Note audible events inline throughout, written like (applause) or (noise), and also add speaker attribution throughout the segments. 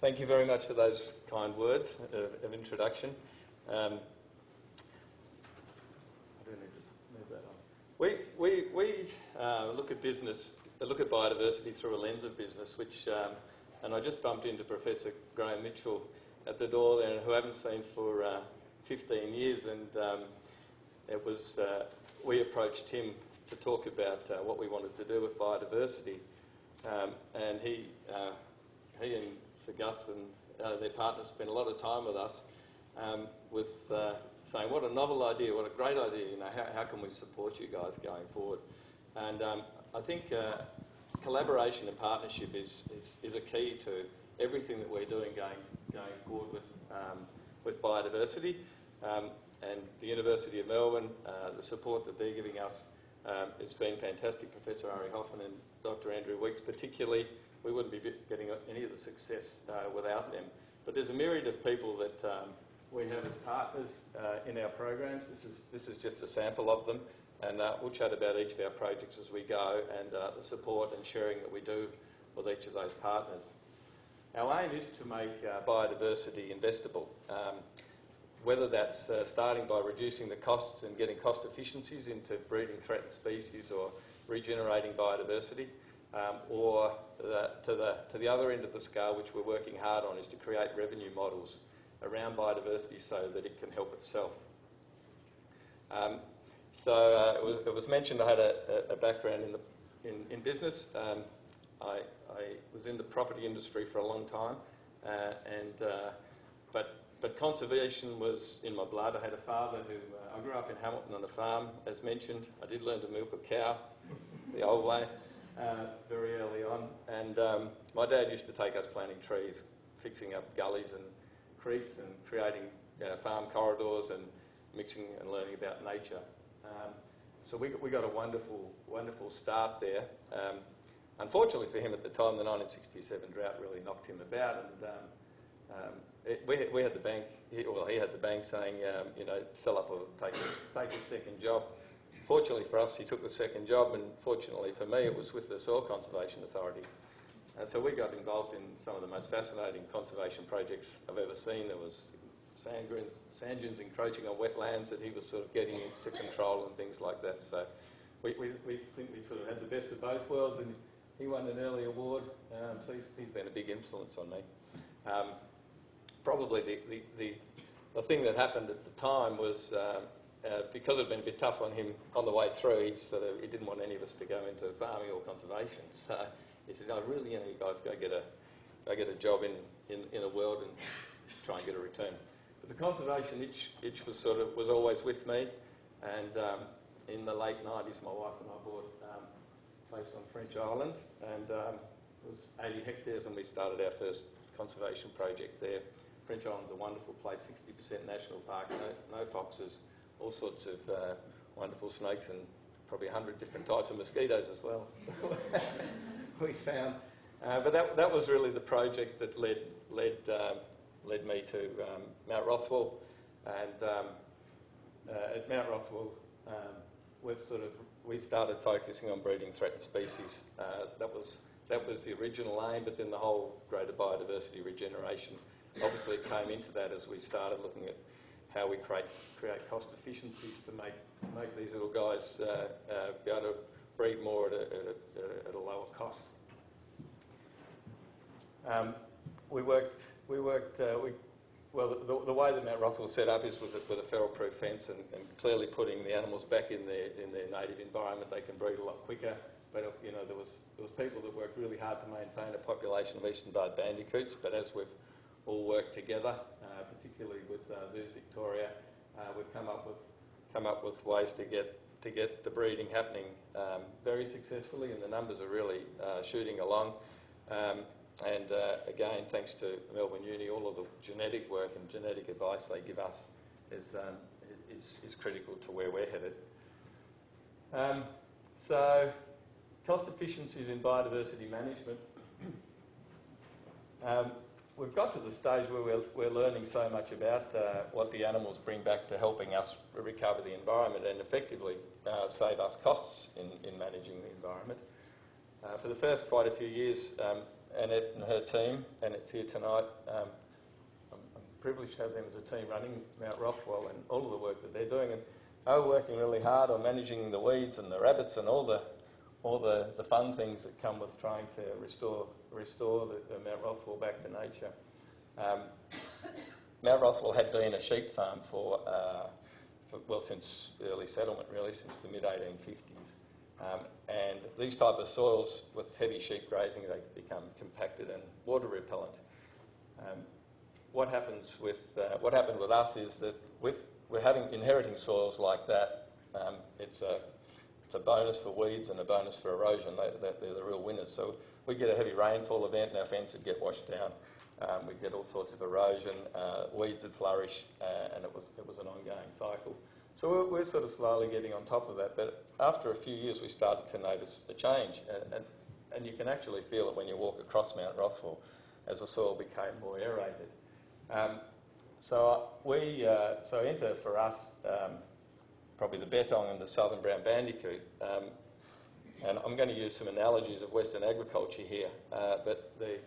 Speaker 1: thank you very much for those kind words of, of introduction. Um. We, we, we uh, look at business, look at biodiversity through a lens of business, which, um, and I just bumped into Professor Graham Mitchell at the door there, who I haven't seen for uh, 15 years, and um, it was, uh, we approached him to talk about uh, what we wanted to do with biodiversity. Um, and he, uh, he Gus and uh, their partners spent a lot of time with us um, with uh, saying, what a novel idea, what a great idea, you know, how, how can we support you guys going forward? And um, I think uh, collaboration and partnership is, is, is, a key to everything that we're doing going, going forward with, um, with biodiversity. Um, and the University of Melbourne, uh, the support that they're giving us um, it's been fantastic, Professor Ary Hoffmann and Dr. Andrew Weeks particularly. We wouldn't be getting any of the success uh, without them. But there's a myriad of people that um, we have as partners uh, in our programs. This is, this is just a sample of them. And uh, we'll chat about each of our projects as we go and uh, the support and sharing that we do with each of those partners. Our aim is to make uh, biodiversity investable. Um, whether that's uh, starting by reducing the costs and getting cost efficiencies into breeding threatened species or regenerating biodiversity, um, or the, to, the, to the other end of the scale, which we're working hard on, is to create revenue models around biodiversity so that it can help itself. Um, so uh, it, was, it, was, mentioned I had a, a background in, the, in, in business. Um, I, I, was in the property industry for a long time, uh, and uh, but but conservation was in my blood. I had a father who, uh, I grew up in Hamilton on a farm, as mentioned. I did learn to milk a cow the old way uh, very early on. And um, my dad used to take us planting trees, fixing up gullies and creeks and creating you know, farm corridors and mixing and learning about nature. Um, so we, we got a wonderful, wonderful start there. Um, unfortunately for him at the time, the 1967 drought really knocked him about and um, um, it, we, we had the bank, he, well, he had the bank saying, um, you know, sell up or take a, take a second job. Fortunately for us, he took the second job, and fortunately for me, it was with the Soil Conservation Authority. Uh, so we got involved in some of the most fascinating conservation projects I've ever seen. There was sand, dunes, sand dunes encroaching on wetlands that he was sort of getting into control and things like that. So we, we, we think we sort of had the best of both worlds, and he won an early award. Um, so he's, he's been a big influence on me. Um, probably the, the, the, the, thing that happened at the time was um, uh, because it had been a bit tough on him on the way through, he, sort of, he didn't want any of us to go into farming or conservation. So he said, "I really, you know, you guys go get a, go get a job in, in, in a world and try and get a return. But the conservation itch, itch was sort of was always with me, and um, in the late 90s, my wife and I bought um, a place on French Island, and um, it was 80 hectares, and we started our first conservation project there. French Island's a wonderful place, 60% national park, no, no foxes, all sorts of uh, wonderful snakes and probably 100 different types of mosquitoes as well. (laughs) we found. Uh, but that, that was really the project that led, led, um, led me to um, Mount Rothwell. And um, uh, at Mount Rothwell, um, we've sort of, we started focusing on breeding threatened species. Uh, that, was, that was the original aim, but then the whole greater biodiversity regeneration obviously came into that as we started looking at how we create, create cost efficiencies to make, make these little guys uh, uh, be able to breed more at a, at a, at a lower cost. Um, we worked, we worked, uh, we, well, the, the, way that Mount Rothwell set up is with a, with a feral-proof fence and, and, clearly putting the animals back in their, in their native environment, they can breed a lot quicker. But, you know, there was, there was people that worked really hard to maintain a population of eastern barred bandicoots, but as we've all work together, uh, particularly with uh, Zoos Victoria. Uh, we've come up with come up with ways to get to get the breeding happening um, very successfully, and the numbers are really uh, shooting along. Um, and uh, again, thanks to Melbourne Uni, all of the genetic work and genetic advice they give us is um, is, is, critical to where we're headed. Um, so, cost efficiencies in biodiversity management. (coughs) Um, we've got to the stage where we're, we're learning so much about uh, what the animals bring back to helping us recover the environment and effectively uh, save us costs in, in managing the environment. Uh, for the first quite a few years, um, Annette and her team, and it's here tonight. Um, I'm, I'm privileged to have them as a team running Mount Rothwell and all of the work that they're doing. And they were working really hard on managing the weeds and the rabbits and all the all the, the fun things that come with trying to restore restore the, Mount Rothwell back to nature. Um, Mount Rothwell had been a sheep farm for, uh, for well since early settlement, really since the mid 1850s. Um, and these type of soils with heavy sheep grazing, they become compacted and water repellent. Um, what happens with uh, what happened with us is that with we're having inheriting soils like that. Um, it's a a bonus for weeds and a bonus for erosion. They, are the real winners. So we get a heavy rainfall event and our fence would get washed down. Um, we'd get all sorts of erosion, uh, weeds would flourish, uh, and it was it was an ongoing cycle. So we're, we're, sort of slowly getting on top of that. But after a few years, we started to notice a change, and, and, and you can actually feel it when you walk across Mount Rothwell as the soil became more aerated. Um, so we, uh, so enter for us um, probably the bettong and the southern brown bandicoot. Um, and I'm going to use some analogies of Western agriculture here, uh, but the,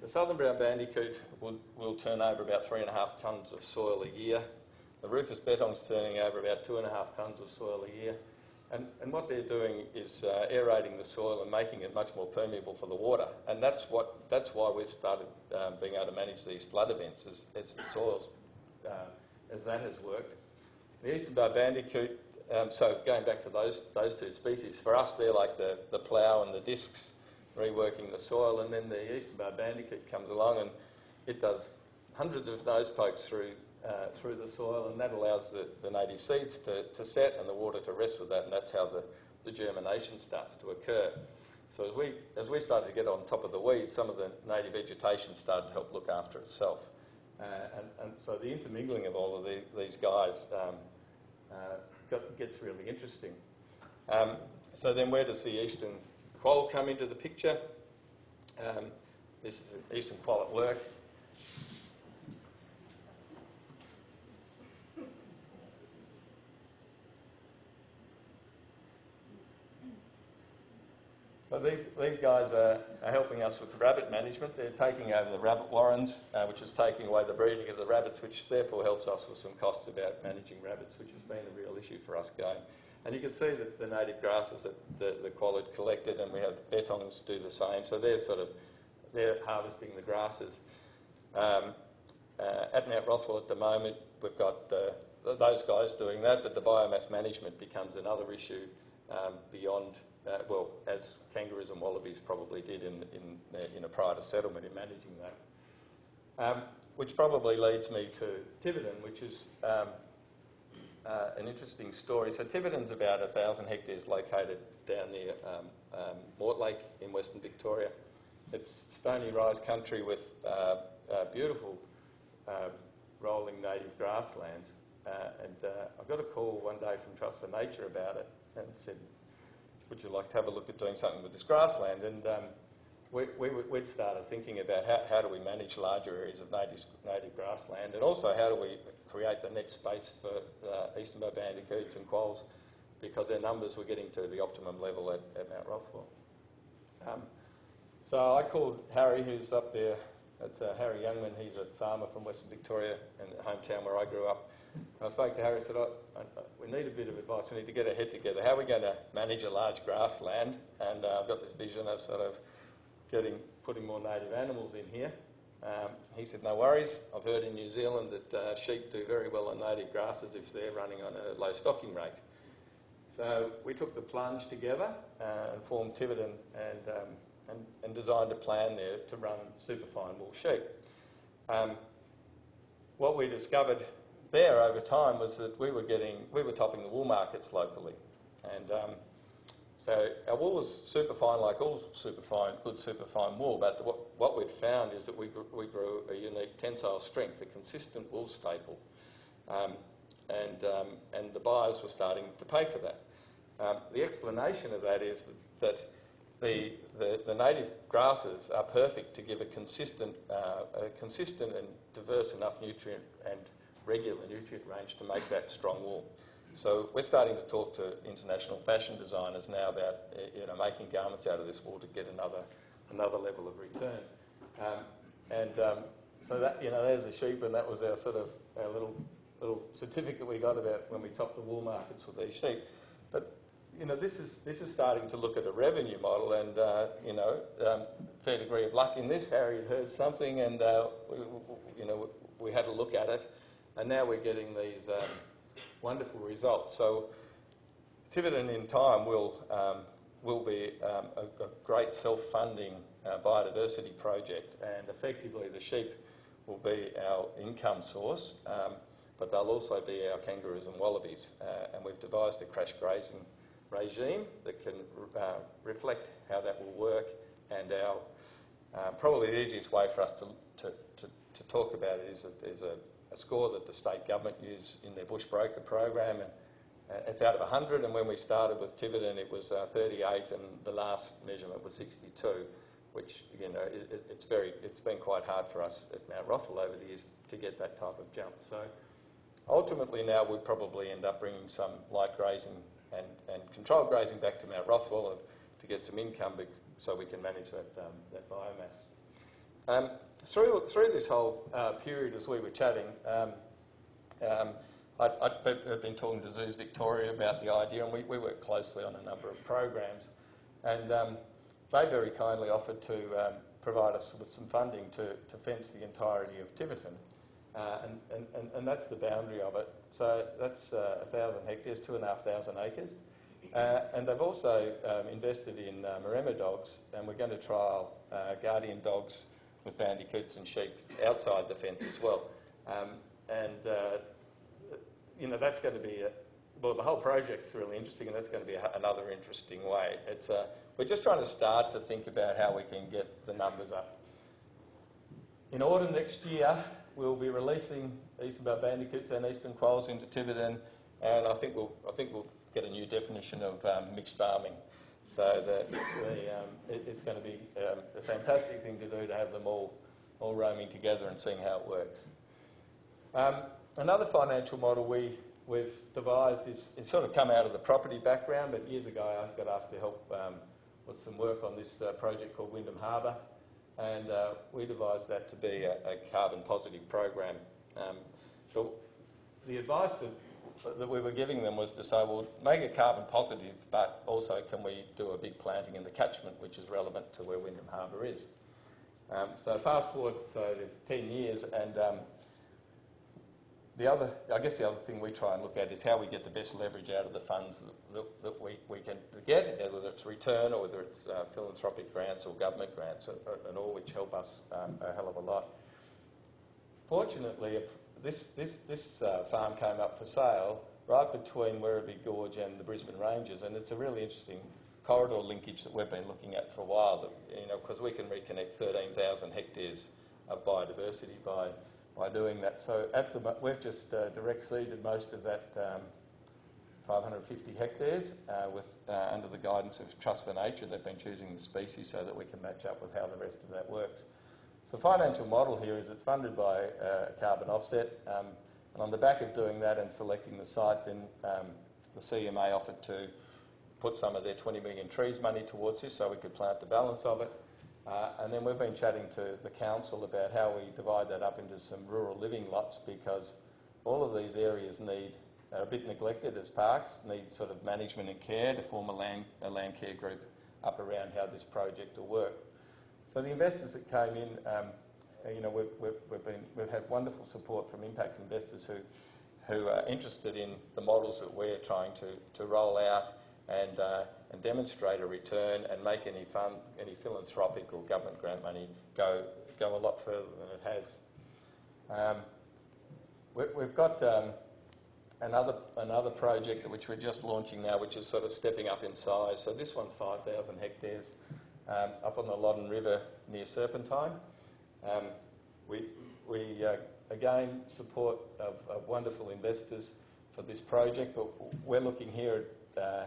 Speaker 1: the southern brown bandicoot will, will turn over about three and a half tonnes of soil a year. The rufous bettong's turning over about two and a half tonnes of soil a year. And, and what they're doing is uh, aerating the soil and making it much more permeable for the water. And that's, what, that's why we've started um, being able to manage these flood events as, as the soils, uh, as that has worked. The eastern barred bandicoot, um, so going back to those, those two species, for us they're like the, the plough and the discs reworking the soil, and then the eastern barred bandicoot comes along and it does hundreds of nose pokes through uh, through the soil, and that allows the, the native seeds to, to set and the water to rest with that, and that's how the, the germination starts to occur. So as we, as we started to get on top of the weeds, some of the native vegetation started to help look after itself. Uh, and, and, so the intermingling of all of the, these guys um, uh, got, gets really interesting. Um, so then where does the eastern quoll come into the picture? Um, this is eastern quoll at work. These, these guys are, are, helping us with rabbit management. They're taking over the rabbit warrens, uh, which is taking away the breeding of the rabbits, which therefore helps us with some costs about managing rabbits, which has been a real issue for us going. And you can see that the native grasses that the, the had collected, and we have bettongs do the same. So they're sort of they're harvesting the grasses. Um, uh, at Mount Rothwell at the moment, we've got those guys doing that, but the biomass management becomes another issue um, beyond uh, well, as kangaroos and wallabies probably did in, in, in a prior to settlement in managing that. Um, which probably leads me to Tiverton, which is um, uh, an interesting story. So Tiverton's about 1,000 hectares located down near um, um, Mortlake in Western Victoria. It's stony rise country with uh, uh, beautiful uh, rolling native grasslands. Uh, and uh, I got a call one day from Trust for Nature about it and said, would you like to have a look at doing something with this grassland? And um, we, we, would started thinking about how, how do we manage larger areas of native, native grassland and also how do we create the next space for uh, eastern barred bandicoots and quolls because their numbers were getting to the optimum level at, at Mount Rothwell. Um, so I called Harry, who's up there. It's uh, Harry Youngman. He's a farmer from Western Victoria and hometown where I grew up. I spoke to Harry and said, oh, we need a bit of advice. We need to get our head together. How are we going to manage a large grassland? And uh, I've got this vision of sort of getting, putting more native animals in here. Um, he said, no worries. I've heard in New Zealand that uh, sheep do very well on native grasses if they're running on a low stocking rate. So we took the plunge together uh, and formed Tiverton and, um, and, and, designed a plan there to run superfine wool sheep. Um, what we discovered there over time was that we were getting, we were topping the wool markets locally. And um, so our wool was superfine like all superfine, good superfine wool, but what, what we'd found is that we, we grew a unique tensile strength, a consistent wool staple. Um, and, um, and the buyers were starting to pay for that. Um, the explanation of that is that, that the, the, the, native grasses are perfect to give a consistent, uh, a consistent and diverse enough nutrient and regular nutrient range to make that strong wool. So we're starting to talk to international fashion designers now about you know making garments out of this wool to get another another level of return. Um, and um, so that, you know, there's the sheep, and that was our sort of our little little certificate we got about when we topped the wool markets with these sheep. But you know, this is this is starting to look at a revenue model, and uh, you know, um, fair degree of luck in this. Harry had heard something, and uh, we, you know, we had a look at it, and now we're getting these um, wonderful results. So, Tiverton in time will um, will be um, a, a, great self-funding uh, biodiversity project, and effectively the sheep will be our income source, um, but they'll also be our kangaroos and wallabies. Uh, and we've devised a crash grazing regime that can uh, reflect how that will work, and our uh, probably the easiest way for us to, to, to, to talk about it is a, is a, a score that the state government use in their bush broker program, and uh, it's out of 100. And when we started with Tiverton, it was uh, 38, and the last measurement was 62 which you know it, it's very it's been quite hard for us at Mount Rothwell over the years to get that type of jump. So ultimately now we'd probably end up bringing some light grazing and, and controlled grazing back to Mount Rothwell to get some income so we can manage that, um, that biomass. Um, through, through this whole uh, period as we were chatting, um, um I'd, I'd, been talking to Zoos Victoria about the idea and we, we work closely on a number of programs and um, they very kindly offered to um, provide us with some funding to, to fence the entirety of Tiverton. Uh, and, and, and that's the boundary of it. So that's uh, 1,000 hectares, 2,500 acres. Uh, and they've also um, invested in uh, Maremma dogs, and we're going to trial uh, guardian dogs with bandicoots and sheep outside the fence as well. Um, and, uh, you know, that's going to be, a, well, the whole project's really interesting, and that's going to be a, another interesting way. It's a, we're just trying to start to think about how we can get the numbers up. In autumn next year, we'll be releasing eastern bandicoots and eastern quolls into Tiverton, and I think we'll, I think we'll get a new definition of um, mixed farming. So that the, um, it, it's going to be um, a fantastic thing to do to have them all, all roaming together and seeing how it works. Um, another financial model we, we've devised is it's sort of come out of the property background, but years ago I got asked to help um, with some work on this uh, project called Wyndham Harbour, and uh, we devised that to be a, a carbon positive program. Um, the advice of, that we were giving them was to say, well, make it carbon positive, but also can we do a big planting in the catchment, which is relevant to where Wyndham Harbour is. Um, so fast forward so 10 years, and um, the other, I guess the other thing we try and look at is how we get the best leverage out of the funds that, that, we, we can get, whether it's return or whether it's uh, philanthropic grants or government grants, and, all which help us um, a hell of a lot. Fortunately, this, this, this uh, farm came up for sale right between Werribee Gorge and the Brisbane Ranges, and it's a really interesting corridor linkage that we've been looking at for a while, you know, because we can reconnect 13,000 hectares of biodiversity by by doing that. So at the we've just uh, direct seeded most of that um, 550 hectares uh, with uh, under the guidance of Trust for Nature. They've been choosing the species so that we can match up with how the rest of that works. So the financial model here is it's funded by uh, carbon offset. Um, and on the back of doing that and selecting the site, then um, the CMA offered to put some of their 20 million trees money towards this so we could plant the balance of it. Uh, and then we've been chatting to the council about how we divide that up into some rural living lots because all of these areas need are a bit neglected as parks, need sort of management and care to form a land, a land care group up around how this project will work. So the investors that came in, um, you know, we've, we've, we've, been, we've had wonderful support from impact investors who, who are interested in the models that we're trying to, to roll out and, uh, and demonstrate a return and make any fund, any philanthropic or government grant money go, go a lot further than it has. Um, we, have got um, another, another project which we're just launching now, which is sort of stepping up in size. So this one's 5,000 hectares um, up on the Loddon River near Serpentine. Um, we, we uh, again support of, of, wonderful investors for this project, but we're looking here at uh,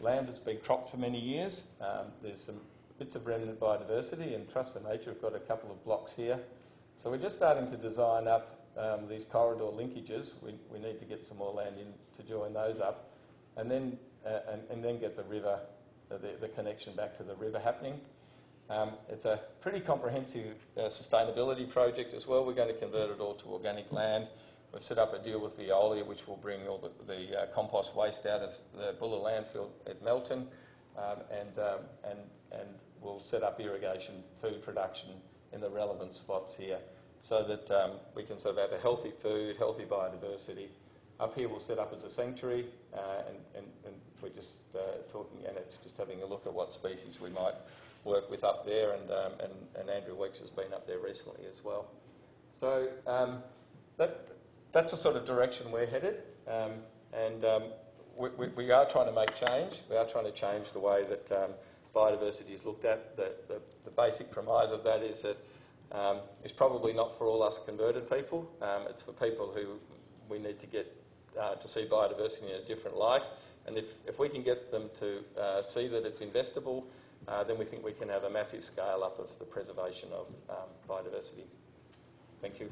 Speaker 1: Land has been cropped for many years. Um, there's some bits of remnant biodiversity, and Trust for Nature have got a couple of blocks here. So we're just starting to design up um, these corridor linkages. We, we need to get some more land in to join those up, and then uh, and, and, then get the river, uh, the, the, connection back to the river happening. Um, it's a pretty comprehensive uh, sustainability project as well. We're going to convert it all to organic land. We've set up a deal with Veolia, which will bring all the, the uh, compost waste out of the Buller landfill at Melton, um, and, um, and, and we'll set up irrigation food production in the relevant spots here so that um, we can sort of have a healthy food, healthy biodiversity. Up here we'll set up as a sanctuary uh, and, and, and we're just uh, talking and it's just having a look at what species we might work with up there and, um, and, and Andrew Weeks has been up there recently as well. So um, that, that's the sort of direction we're headed um, and um, we, we, we, are trying to make change. We are trying to change the way that um, biodiversity is looked at. The, the, the, basic premise of that is that um, it's probably not for all us converted people. Um, it's for people who we need to get uh, to see biodiversity in a different light. And if, if we can get them to uh, see that it's investable, uh, then we think we can have a massive scale up of the preservation of um, biodiversity. Thank you.